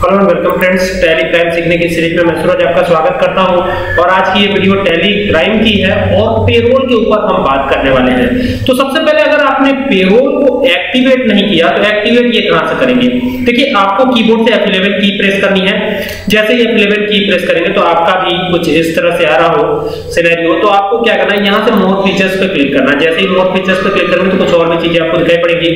Hello welcome friends Tally Prime सीखने की series में मैं सूरज आपका स्वागत करता हूँ। और आज की ये वीडियो टैली प्राइम की है और पेरोल के ऊपर हम बात करने वाले हैं। तो सबसे पहले अगर आपने पेरोल को एक्टिवेट नहीं किया तो एक्टिवेट ये कहाँ से करेंगे? देखिए, आपको कीबोर्ड से F11 की प्रेस करनी है। जैसे ही F11 की प्रेस करेंगे तो आपका भी कुछ इस तरह से आ रहा हो सिनेरियो तो आपको क्या करना है, यहाँ से मोर फीचर्स पे क्लिक करना है। जैसे ही मोर फीचर्स पे क्लिक करेंगे तो कुछ और भी चीज़ें आपको दिखाई पड़ेंगी।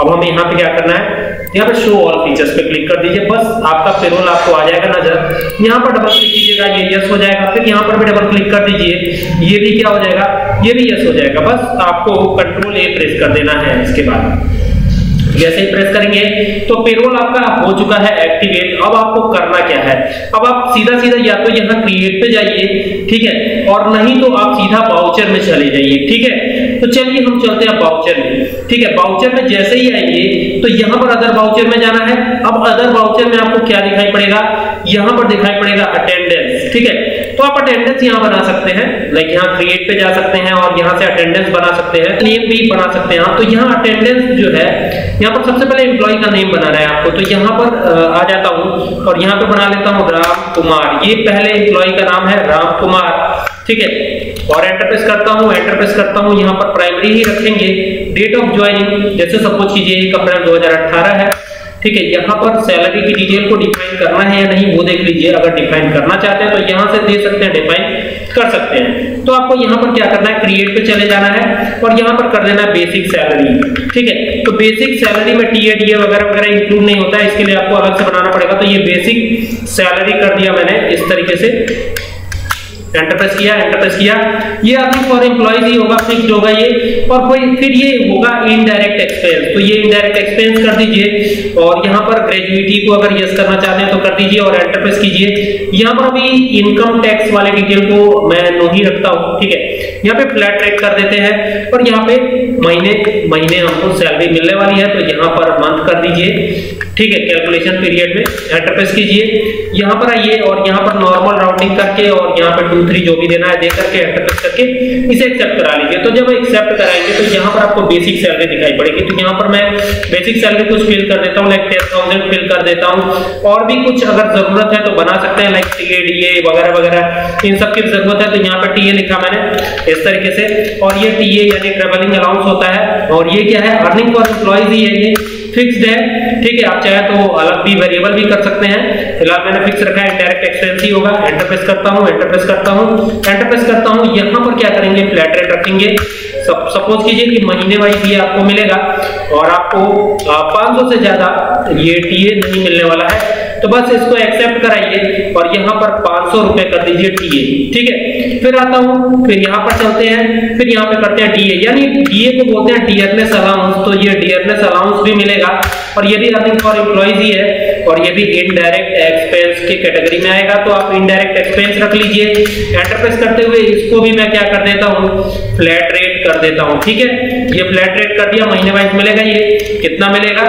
अब हमें यहाँ पे क्या करना है, यहाँ पे शो ऑल फीचर्स पे क्लिक कर दीजिए। बस आपका पेरोल आपको आ जाएगा नज़र। यहाँ पर डबल क्लिक कीजिएगा, ये यस हो जाएगा। फिर यहाँ पर भी डबल क्लिक कर दीजिए। ये भी क्या हो जाएगा? ये भी यस हो जाएगा। बस आपको कंट्रोल ए प्रेस कर देना है इसके बाद। जैसे ही प्रेस करेंगे तो पेरोल आपका हो चुका है एक्टिवेट अब आपको करना क्या है? अब आप सीधा सीधा या तो यहाँ क्रिएट पे जाइए, ठीक है? और नहीं तो आप सीधा बाउचर में चले जाइए, ठीक है? तो चलिए हम चलते हैं बाउचर में, ठीक है? बाउचर में जैसे ही आएँगे तो यहाँ पर अदर बाउचर में जाना है। अब अदर बाउचर में आपको क्या दिखाई पड़ेगा? यहाँ पर दिखाई पड़ेगा अटेंडेंस ठीक है? तो आप अटेंडेंस यहाँ बना सकते हैं लाइक यहाँ क्रिएट पे जा सकते हैं और यहाँ से अटेंडेंस बना सकते हैं नेम भी बना सकते हैं। तो यहाँ अटेंडेंस जो है यहाँ पर सबसे पहले एम्प्लॉय का नेम बनाना है आपको। तो यहाँ पर आ जाता हूँ और यहाँ पे बना लेता हूँ राम कुमार। ये पहले एम्प्लॉय का नाम है राम कुमार। ठीक है? और एंटर प्रेस करता हूँ एंटर प्रेस करता हूँ। यहाँ पर प्राइमरी ही रखेंगे। डेट ऑफ़ ज्वाइनिंग जैसे सपोज़ कीजिए एक अप्रैल 2018 है। ठीक है, यहाँ पर सैलरी की डिटेल को डिफाइन करना है या नहीं, वो देख लीजिए, अगर डिफाइन करना चाहते हैं तो यहाँ से दे सकते हैं डिफाइन कर सकते हैं। तो आपको यहाँ पर क्या करना है क्रिएट पे चले जाना है और यहाँ पर कर देना है बेसिक सैलरी ठीक है तो बेसिक सैलरी में टी ए वगैरह वगैरह इंक्लूड नहीं होता है, इसके लिए आपको अलग से बनाना पड़ेगा। तो ये बेसिक सैलरी कर दिया मैंने, इस तरीके से। एंटर प्रेस किया एंटर प्रेस किया। ये आपकी फॉर एम्प्लॉइज ही होगा फिक्स्ड होगा ये। और कोई फिर ये होगा इनडायरेक्ट एक्सपेंस तो ये इनडायरेक्ट एक्सपेंस कर दीजिए। और यहाँ पर ग्रेजुएटी को अगर यस करना चाहते हैं तो कर दीजिए और एंटर प्रेस कीजिए। यहाँ पर अभी इनकम टैक्स वाले डिटेल को मैं नो ही रखता हूँ, ठीक है? यहाँ पे फ्लैट रेट कर देते हैं। और यहाँ पे महीने महीने हमको सैलरी मिलने वाली है तो यहाँ पर मंथ कर दीजिए। ठीक है कैलकुलेशन पीरियड में एंटर प्रेस कीजिए। यहाँ पर आइए और यहाँ पर नॉर्मल राउंडिंग करके और यहाँ पर टू थ्री जो भी देना है दे करके एंटर प्रेस करके इसे एक्सेप्ट करा लीजिए। तो जब एक्सेप्ट कराएँगे तो यहाँ पर आपको बेसिक सैलरी दिखाई पड़ेगी। तो यहाँ पर मैं बेसिक सैलरी कुछ फिल कर देता हूँ लाइक टेन थाउज़ेंड फिल कर देता हूँ। और भी कुछ अगर ज़रूरत है तो बना सकते हैं like T A D A वगैरह वगैरह। इन सब की ज़रूरत है तो यहाँ पर टी ए लिखा मैंने इस तरीके से। और ये टी ए यानी ट्रेवलिंग अलाउंस होता है। और ये क्या है? अर्निंग फॉर एम्प्लॉयज़ ही है ये। फिक्स्ड है, ठीक है, आप चाहे तो अलग भी वेरिएबल भी कर सकते हैं। फ़िलहाल मैंने फिक्स रखा है डायरेक्ट एक्सपेंस ही होगा। एंटरप्रेस करता हूँ एंटरप्रेस करता हूँ। एंटरप्रेस करता हूँ, यहाँ पर क्या करेंगे? फ्लैट रेट रखेंगे। सपोज़ कीजिए कि महीने वाइज ये आपको मिलेगा, और आपको 500 से ज़्यादा ये टीए नहीं मिलने वाला है। तो बस इसको एक्सेप्ट कराइए और यहाँ पर पाँच सौ रुपए कर दीजिए टीए ठीक है? फिर आता हूँ, फिर यहाँ पर चलते हैं, फिर यहाँ पे करते हैं डीए यानी डीए को बोलते हैं डियरनेस अलाउंस तो ये डियरनेस अलाउंस भी मिलेगा। और ये भी अर्निंग फॉर एम्प्लॉइज ही है, और ये भी इनडायरेक्ट एक्सपेंस की कैटेगरी में आएगा तो आप इनडायरेक्ट एक्सपेंस रख लीजिए। एंटर प्रेस करते हुए इसको भी मैं क्या कर देता हूँ? फ्लैट रेट कर देता हूँ, ठीक है? ये फ्लैट रेट कर दिया, महीने वाइज मिलेगा ये। कितना मिलेगा?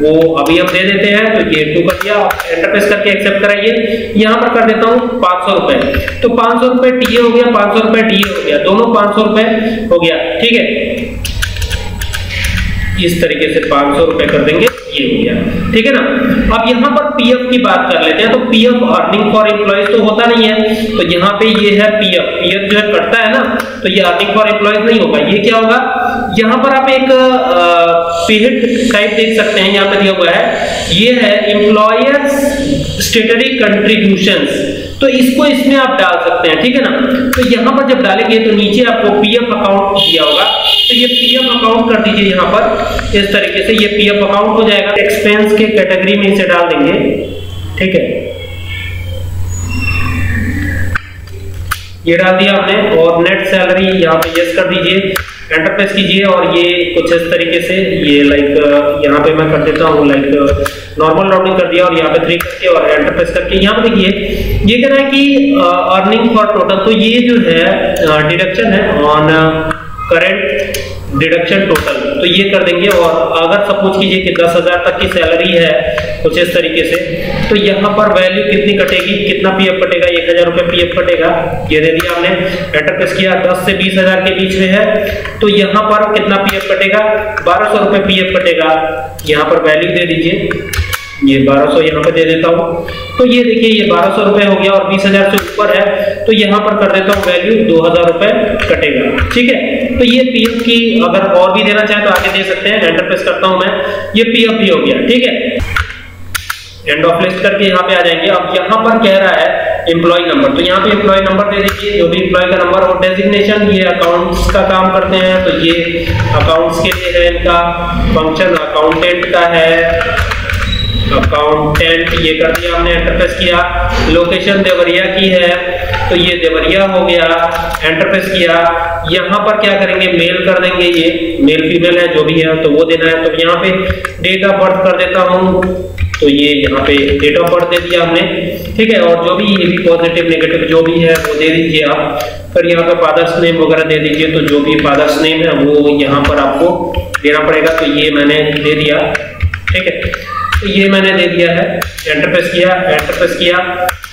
वो अभी हम दे देते हैं तो ये टू कर दिया एंटर प्रेस करके एक्सेप्ट कराइए। यहाँ पर कर देता हूँ, पाँच सौ रुपए। तो पाँच सौ रुपए टीए हो गया, पाँच सौ रुपए टीए हो गया, दोनों पाँच सौ रुपए हो गया, ठीक है? इस तरीके से पाँच सौ रुपए कर देंगे, ये हो गया। ठीक है ना? अब यहाँ पर पीएफ की बात कर लेते हैं तो पीएफ अर्निंग फॉर एम्प्लॉयज़ तो होता नहीं है। तो यहाँ पे ये है पीएफ पीएफ जो है कटता है ना तो ये अर्निंग फॉर एम्प्लॉयज़ नहीं होगा। ये क्या होगा? यहाँ पर आप एक पीरियड टाइप देख सकते हैं, यहाँ पे दिया हुआ है। ये है एम्प्लॉयर्स स्टेटरी कंट्रीब्यूशंस तो इसको इसमें आप डाल सकते हैं, ठीक है ना? तो यहाँ पर जब डालेंगे तो नीचे आपको पीएफ अकाउंट दिया होगा। तो ये पीएफ अकाउंट कर दीजिए यहाँ पर। इस तरीके से ये पीएफ अकाउंट हो जाएगा। एक्सपेंस के कैटेगरी में इसे डाल देंगे। ठीक है? ये डाल दिया आपने और नेट सैलरी यहाँ पे यस कर दीजिए। एंटर प्रेस कीजिए और ये कुछ इस तरीके से ये लाइक यहाँ पे मैं कर देता हूँ लाइक नॉर्मल राउंडिंग कर दिया और यहाँ पे थ्री करके और एंटर प्रेस करके यहाँ पे देखिए, ये कह रहा है कि अर्निंग फॉर टोटल तो ये जो है डिडक्शन है ऑन करेंट डिडक्शन टोटल तो ये कर देंगे और अगर सपोज़ कीजिए कि दस हज़ार तक की सैलरी है, कुछ इस तरीके से तो यहाँ पर वैल्यू कितनी कटेगी, कितना पीएफ कटेगा, एक हज़ार रुपये पीएफ कटेगा, ये दे दिया हमने एंटर प्रेस किया दस से बीस हज़ार के बीच में है तो यहाँ पर कितना पीएफ कटेगा, बारह सौ रुपये पीएफ कटेगा, यहाँ पर वैल्यू दे दीजिए। ये 1200 यहाँ पे दे देता हूँ। तो ये देखिए, ये बारह सौ रुपए हो गया और बीस हज़ार से ऊपर है। तो यहाँ पर कर देता हूँ वैल्यू दो हज़ार रुपए कटेगा। ठीक है? तो ये पीएफ की अगर और भी देना चाहे तो आगे दे सकते हैं। एंटर प्रेस करता हूँ मैं। ये पीएफ भी हो गया। ठीक है? एंड ऑफ़ लिस्ट करके यहाँ पे आ जाएँगे। अब यहाँ पर कह रहा है एम्प्लॉय नंबर तो यहाँ पे एम्प्लॉय नंबर दे दीजिए। जो भी एम्प्लॉय का नंबर और डेजिग्नेशन ये अकाउंट्स का काम करते हैं। तो ये अकाउंट्स के लिए है इनका। फ़ंक्शन अकाउंटेंट का है। अकाउंटेंट ये कर दिया हमने एंटरप्रेस किया। लोकेशन देवरिया की है तो ये देवरिया हो गया एंटरप्रेस किया। यहाँ पर क्या करेंगे मेल कर देंगे ये। मेल फीमेल है, जो भी है तो वो देना है। तो यहाँ पे डेट ऑफ़ बर्थ कर देता हूँ। तो ये यहाँ पे डेट ऑफ़ बर्थ दे दिया हमने। ठीक है, और जो भी ये भी पॉजिटिव नेगेटिव जो भी है, वो दे दीजिए आप। फिर यहाँ पे फादर्स नेम वगैरह दे दीजिए तो जो भी फादर्स नेम है, वो यहाँ पर आपको देना पड़ेगा। तो ये मैंने दे दिया। ठीक है। तो ये मैंने दे दिया है। एंटर प्रेस किया एंटर प्रेस किया।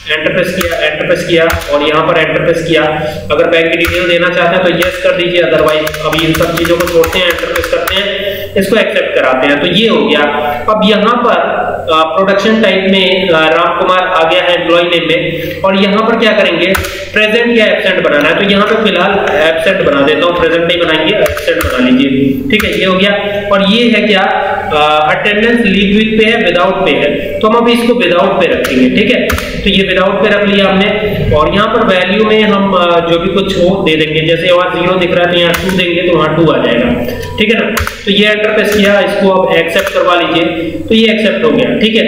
एंटर प्रेस किया एंटर प्रेस किया और यहाँ पर एंटर प्रेस किया। अगर बैंक की डिटेल देना चाहते हैं तो यस कर दीजिए अदरवाइज़ अभी इन सब चीज़ों को छोड़ते हैं एंटर प्रेस करते हैं, इसको एक्सेप्ट कराते हैं। तो ये हो गया। अब यहाँ पर प्रोडक्शन टाइप में राम कुमार आ गया है एम्प्लॉय नेम में। और यहाँ पर क्या करेंगे? प्रेजेंट या एबसेंट बनाना है। तो यहाँ पे फ़िलहाल एबसेंट बना देता हूँ। प्रेजेंट नहीं बनाएँगे एबसेंट बना लीजिए। ठीक है, ये हो गया। और ये है क्या? अटेंडेंस लीव विद पे है विदाउट पे है। तो हम अभी इसको विदाउट पे रखेंगे। ठीक है? तो ये विदाउट पे रख लिया हमने। और यहाँ पर वैल्यू में हम जो भी कुछ हो दे देंगे। जैसे वहाँ ज़ीरो दिख रहा है तो यहाँ टू देंगे तो वहाँ टू आ जाएगा। ठीक है ना? तो ये एंटर प्रेस किया, इसको अब एक्सेप्ट करवा लीजिए। तो ये एक्सेप्ट हो गया, ठीक है?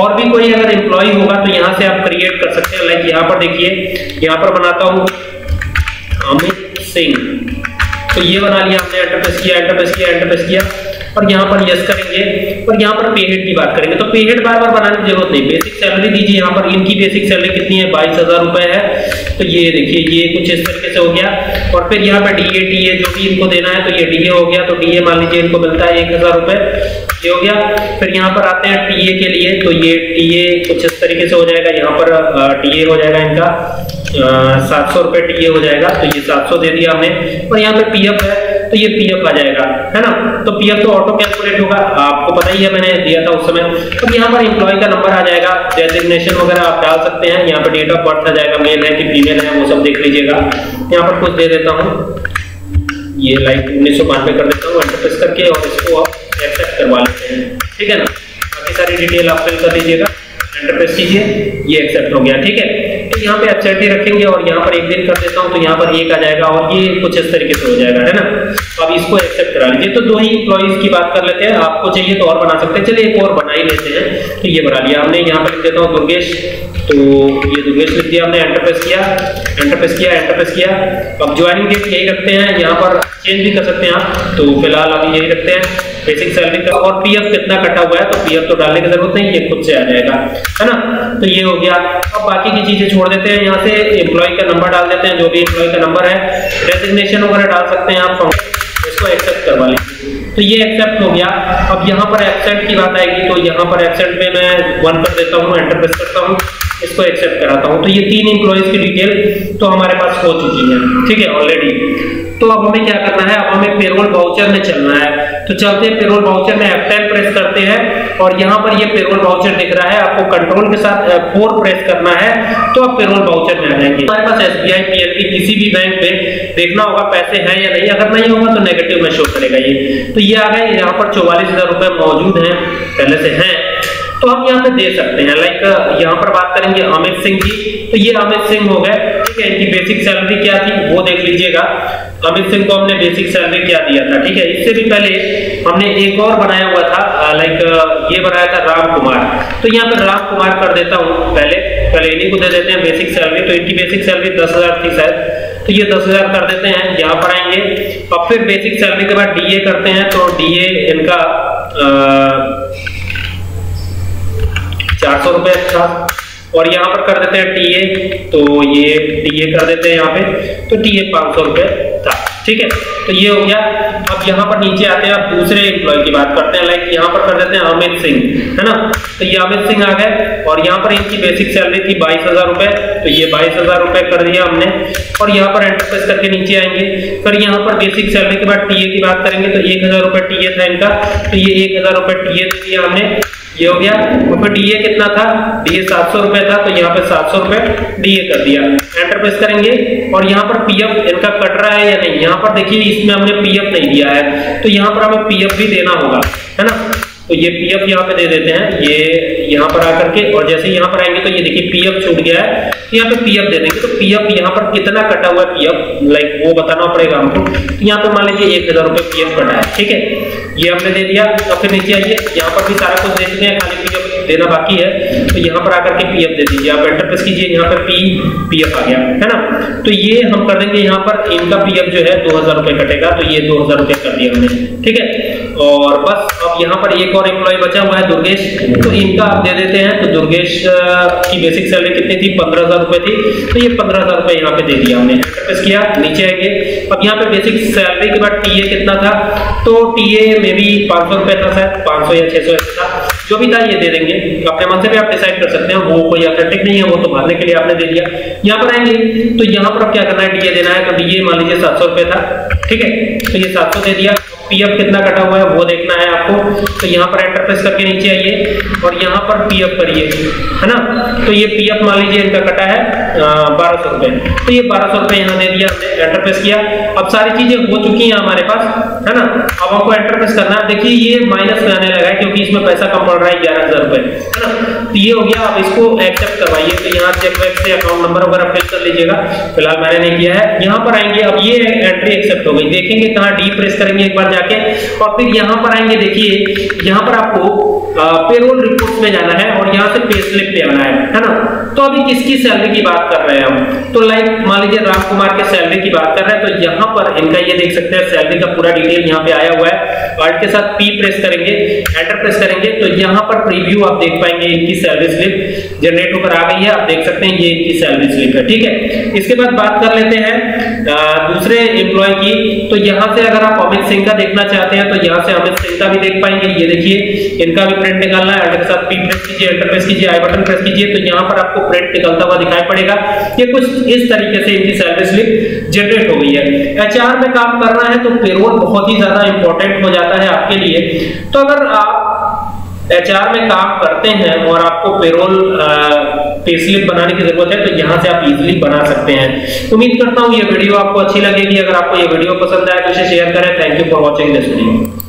और भी कोई अगर एम्प्लॉय होगा तो यहाँ से आप क्रिएट कर सकते हैं। लाइक यहाँ पर देखिए, यहाँ पर बनाता हूँ। अमित सिंह। तो ये बना लिया हमने एंटर प्रेस किया एंटर प्रेस किया एंटर प्रेस किया। और यहाँ पर यस करेंगे और यहाँ पर पेहेड की बात करेंगे। तो पेहेड बार बार बनाने की ज़रूरत नहीं। बेसिक सैलरी दीजिए यहाँ पर। इनकी बेसिक सैलरी कितनी है? बाईस हज़ार रुपए है। तो ये देखिए, ये कुछ इस तरीके से हो गया। और फिर यहाँ पे डीए टीए जो भी इनको देना है तो ये डीए हो गया। तो डीए मान लीजिए इनको मिलता है एक हज़ार रुपए। ये हो गया। फिर यहाँ पर आते हैं टीए के लिए। तो ये टीए कुछ इस तरीके से हो जाएगा। यहाँ पर टीए हो जाएगा इनका सात सौ रुपए टीए हो जाएगा। तो ये सात सौ दे दिया हमने। और यहाँ पे पीएफ है। तो ये पीएफ आ जाएगा, है ना? तो पीएफ तो ऑटो कैलकुलेट होगा। आपको पता ही है, मैंने दिया था उस समय। तो यहाँ पर एम्प्लॉय का नंबर आ जाएगा डेजिग्नेशन वगैरह आप डाल सकते हैं। यहाँ पर डेट ऑफ़ बर्थ आ जाएगा मेल है कि फीमेल है, वो सब देख लीजिएगा। यहाँ पर कुछ दे देता हूँ। ये लाइक उन्नीस सौ बानवे कर देता हूँ करके और इसको आप एक्सेप्ट करवा लेते हैं। ठीक है ना? बाकी सारी डिटेल आप फिल कर दीजिएगा। एंटर कीजिए ये एक्सेप्ट हो गया, ठीक है? तो यहाँ पे एब्सेंटी रखेंगे और यहाँ पर एक दिन कर देता हूँ तो यहाँ पर एक आ जाएगा और ये कुछ इस तरीके से हो जाएगा, है ना? तो अब इसको एक्सेप्ट करा लीजिए। तो दो ही इंप्लॉइज की बात कर लेते हैं। आपको चाहिए तो और बना सकते हैं। चलिए एक और बना ही लेते हैं। तो ये बना लिया हमने। यहाँ पर देता हूँ दुर्गेश। तो ये दुर्गेश लिख दिया हमने। एंटर प्रेस किया। एंटर प्रेस किया एंटर प्रेस किया। अब ज्वाइनिंग डेट यही रखते हैं। यहाँ पर चेंज भी कर सकते हैं आप। तो फ़िलहाल अभी यही रखते हैं। बेसिक सैलरी का और पीएफ कितना कटा हुआ है तो पीएफ तो डालने की ज़रूरत नहीं, ये खुद से आ जाएगा, है ना? तो ये हो गया। अब बाकी की चीज़ें छोड़ देते हैं, यहाँ से एम्प्लॉय का नंबर डाल देते हैं, जो भी एम्प्लॉय का नंबर है। रेजिग्नेशन वगैरह डाल सकते हैं आप इसको एक्सेप्ट करवा लीजिए तो ये एक्सेप्ट हो गया। अब यहाँ पर एबसेंट की बात आएगी तो यहाँ पर एबसेंट में मैं वन कर देता हूँ एंटर प्रेस करता हूँ, इसको एक्सेप्ट कराता हूँ। तो ये तीन इंप्लॉइज की डिटेल तो हमारे पास हो चुकी है, ठीक है ऑलरेडी तो अब हमें क्या करना है? अब हमें पेरोल वाउचर में चलना है। तो चलते हैं पेरोल वाउचर में F10 प्रेस करते हैं और यहाँ पर ये पेरोल वाउचर दिख रहा है। आपको कंट्रोल के साथ F4 प्रेस करना है तो आप पेरोल वाउचर में आ जाएँगे। हमारे पास एस बी आई किसी भी बैंक में देखना होगा पैसे हैं या नहीं। अगर नहीं होगा तो नेगेटिव में शो करेगा ये। तो ये आ गए, यहाँ पर चौवालीस हज़ार रुपए मौजूद हैं, पहले से हैं। तो हम यहाँ पे दे सकते हैं लाइक यहाँ पर बात करेंगे अमित सिंह की। तो ये अमित सिंह हो गए, ठीक है, इनकी बेसिक सैलरी क्या थी वो देख लीजिएगा। अमित सिंह को हमने बेसिक सैलरी क्या दिया था? ठीक है, इससे भी पहले हमने एक और बनाया हुआ था लाइक ये बनाया था राम कुमार। तो यहाँ पर राम कुमार कर देता हूँ पहले पहले इन्हीं को दे देते हैं बेसिक सैलरी तो इनकी बेसिक सैलरी दस हज़ार थी शायद। तो ये दस हज़ार कर देते हैं, यहाँ पर आएँगे। और फिर बेसिक सैलरी के बाद डीए करते हैं तो डीए इनका चार सौ रुपए था। और यहाँ पर कर देते हैं टीए तो ये टीए कर देते हैं यहाँ पे तो टीए पाँच सौ रुपए था, ठीक है? तो ये हो गया। अब यहाँ पर नीचे आते हैं अब दूसरे एम्प्लॉय की बात करते हैं लाइक यहाँ पर कर देते हैं अमित सिंह, है ना? तो ये अमित सिंह आ गए, और यहाँ पर इनकी बेसिक सैलरी थी बाईस हज़ार रुपए तो ये बाईस हज़ार रुपए कर दिया हमने, और यहाँ पर एंटरप्रेस करके नीचे आएँगे। फिर यहाँ पर बेसिक सैलरी के बाद टीए की बात करेंगे तो एक हज़ार रुपए टीए था इनका तो ये एक हज़ार रुपए टीए दिया हमने। ये हो गया। और फिर डीए कितना था? डीए सात सौ रुपए था तो यहाँ पे सात सौ रुपए डीए कर दिया। एंटर प्रेस करेंगे। और यहाँ पर पीएफ इनका कट रहा है या नहीं? यहाँ पर देखिए, इसमें हमने पीएफ नहीं दिया है। तो यहाँ पर हमें पीएफ भी देना होगा, है ना? तो ये पी एफ़ यहाँ पे दे देते हैं। ये यहाँ पर आकर के, और जैसे यहाँ पर आएँगे तो ये देखिए पी एफ़ छूट गया है। तो यहाँ पे पी एफ़ दे देंगे। तो पी एफ़ यहाँ पर कितना कटा हुआ है पी एफ़ लाइक वो बताना पड़ेगा हमको। तो यहाँ पे मान लीजिए एक हज़ार रुपए पीएफ कटा है। ठीक है? ये हमने दे दिया। तो फिर नीचे आइए। यहाँ पर भी सारा कुछ दे चुके हैं। खाली पीएफ देना बाकी है तो यहाँ पर आकर के पीएफ दे दीजिए। आप एंटर प्रेस कीजिए, यहाँ पर पी पीएफ आ गया, है ना? तो ये हम कर देंगे यहाँ पर, इनका पीएफ जो है, दो हज़ार रुपए कटेगा तो ये दो हज़ार रुपए कर दिया हमने, ठीक है? और बस, अब यहाँ पर एक और एम्प्लॉय बचा हुआ है, दुर्गेश। तो इनका आप दे देते हैं तो दुर्गेश की बेसिक सैलरी कितनी थी? पंद्रह हज़ार रुपए थी। तो ये पंद्रह हज़ार रुपए यहाँ पे दे दिया हमने। एंटर किया, नीचे आएँगे। अब यहाँ पे बेसिक सैलरी के बाद टीए कितना था? तो टीए में भी पाँच सौ रुपए था शायद, पाँच सौ या छह सौ था। जो भी था ये दे देंगे अपने मन से भी आप डिसाइड कर सकते हैं, वो कोई अथेंटिक नहीं है, वो तो भरने के लिए आपने दे दिया। यहाँ पर आएँगे तो यहाँ पर अब क्या करना है डीए देना है तो डीए मान लीजिए सात सौ रुपए था, ठीक है? तो ये सात सौ दे दिया। पीएफ कितना कटा हुआ है, वो देखना है आपको। तो यहाँ पर एंटर प्रेस करके नीचे आइए और यहाँ पर पीएफ करिए, है ना? तो ये पीएफ मान लीजिए इनका कटा है बारह सौ रुपए। तो ये बारह सौ रुपए यहाँ दे दिया एंटर प्रेस किया। अब सारी चीज़ें हो चुकी हैं हमारे पास, है ना? अब आपको एंटर प्रेस करना है। देखिए, ये माइनस में आने लगा है क्योंकि इसमें पैसा कम पड़ रहा है ग्यारह हज़ार रुपए, है ना? ये हो गया, आप इसको एक्सेप्ट करवाइए। तो यहाँ चेक वेक से अकाउंट नंबर वगैरह फिल कर लीजिएगा। फ़िलहाल मैंने नहीं किया है। यहाँ पर आएँगे, अब ये एंट्री एक्सेप्ट हो गई। देखेंगे कहाँ डी प्रेस करेंगे एक बार जाके। और फिर यहाँ पर आएँगे, देखिए, यहाँ पर आपको पेरोल रिपोर्ट में जाना है और यहाँ से पे स्लिप पे आना है है ना? तो अभी किसकी सैलरी की बात कर रहे हैं हम? तो लाइक मान लीजिए राम कुमार के सैलरी की बात कर रहे हैं तो यहाँ पर इनका ये देख सकते हैं सैलरी का पूरा डिटेल यहाँ पे आया हुआ है। वर्ड के साथ पी प्रेस करेंगे एंटर प्रेस करेंगे तो यहाँ पर प्रीव्यू आप देख पाएँगे इनकी सैलरी स्लिप जनरेट होकर आ गई है। आप देख सकते हैं ये इनकी सैलरी स्लिप है, ठीक है? इसके बाद बात कर लेते हैं दूसरे एम्प्लॉय की। तो यहाँ से अगर आप अमित सिंह का देखना चाहते हैं तो यहाँ से अमित सिंह का भी देख पाएँगे। ये देखिए, इनका भी प्रिंट निकालना है के साथ पी प्रेस कीजिए एंटर प्रेस कीजिए आई बटन प्रेस कीजिए तो यहाँ पर आपको प्रिंट निकलता हुआ दिखाई पड़ेगा। ये कुछ इस तरीके से इनकी सैलरी स्लिप जनरेट हो गई है। एचआर में काम करना है तो पेरोल बहुत ही ज़्यादा इंपॉर्टेंट हो जाता है आपके लिए। तो अगर आप एचआर में काम करते हैं और आपको पेरोल पे स्लिप बनाने की ज़रूरत है तो यहाँ से आप इजिली बना सकते हैं। उम्मीद करता हूँ ये वीडियो आपको अच्छी लगेगी। अगर आपको ये वीडियो पसंद आए तो इसे शेयर करें। Thank you for watching this video